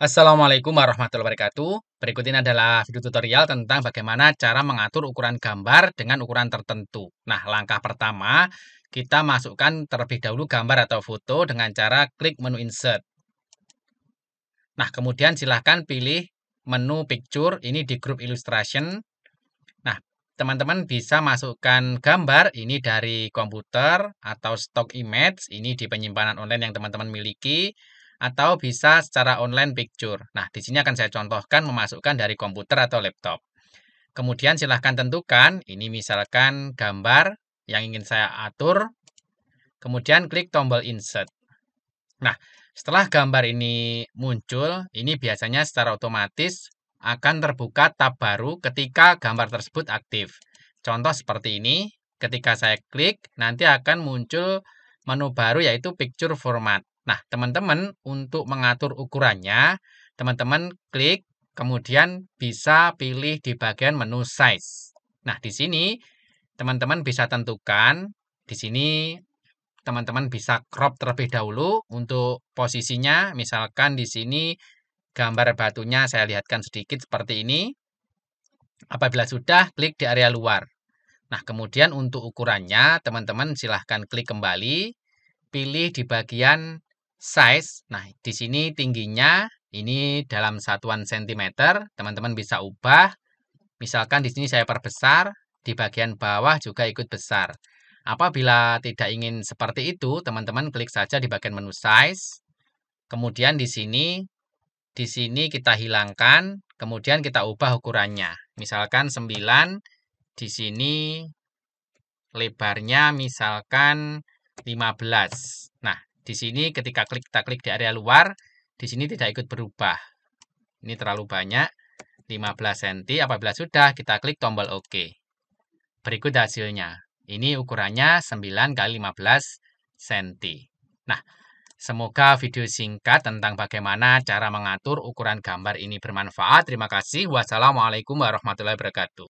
Assalamualaikum warahmatullahi wabarakatuh. Berikut ini adalah video tutorial tentang bagaimana cara mengatur ukuran gambar dengan ukuran tertentu. Nah, langkah pertama, kita masukkan terlebih dahulu gambar atau foto dengan cara klik menu insert. Nah, kemudian silahkan pilih menu picture, ini di group illustration. Nah, teman-teman bisa masukkan gambar ini dari komputer atau stock image, ini di penyimpanan online yang teman-teman miliki atau bisa secara online picture. Nah, di sini akan saya contohkan memasukkan dari komputer atau laptop. Kemudian silahkan tentukan, ini misalkan gambar yang ingin saya atur, kemudian klik tombol insert. Nah, setelah gambar ini muncul, ini biasanya secara otomatis akan terbuka tab baru ketika gambar tersebut aktif. Contoh seperti ini, ketika saya klik, nanti akan muncul menu baru yaitu picture format. Nah, teman-teman untuk mengatur ukurannya, teman-teman klik, kemudian bisa pilih di bagian menu size. Nah, di sini teman-teman bisa tentukan, di sini teman-teman bisa crop terlebih dahulu untuk posisinya. Misalkan di sini gambar batunya saya lihatkan sedikit seperti ini. Apabila sudah, klik di area luar. Nah, kemudian untuk ukurannya, teman-teman silahkan klik kembali, pilih di bagian size. Nah, di sini tingginya ini dalam satuan sentimeter, teman-teman bisa ubah. Misalkan di sini saya perbesar, di bagian bawah juga ikut besar. Apabila tidak ingin seperti itu, teman-teman klik saja di bagian menu size. Kemudian di sini di sini kita hilangkan, kemudian kita ubah ukurannya. Misalkan 9, di sini lebarnya misalkan 15. Di sini ketika klik kita klik di area luar, di sini tidak ikut berubah. Ini terlalu banyak, 15 cm. Apabila sudah, kita klik tombol OK. Berikut hasilnya. Ini ukurannya 9 kali 15 cm. Nah, semoga video singkat tentang bagaimana cara mengatur ukuran gambar ini bermanfaat. Terima kasih. Wassalamualaikum warahmatullahi wabarakatuh.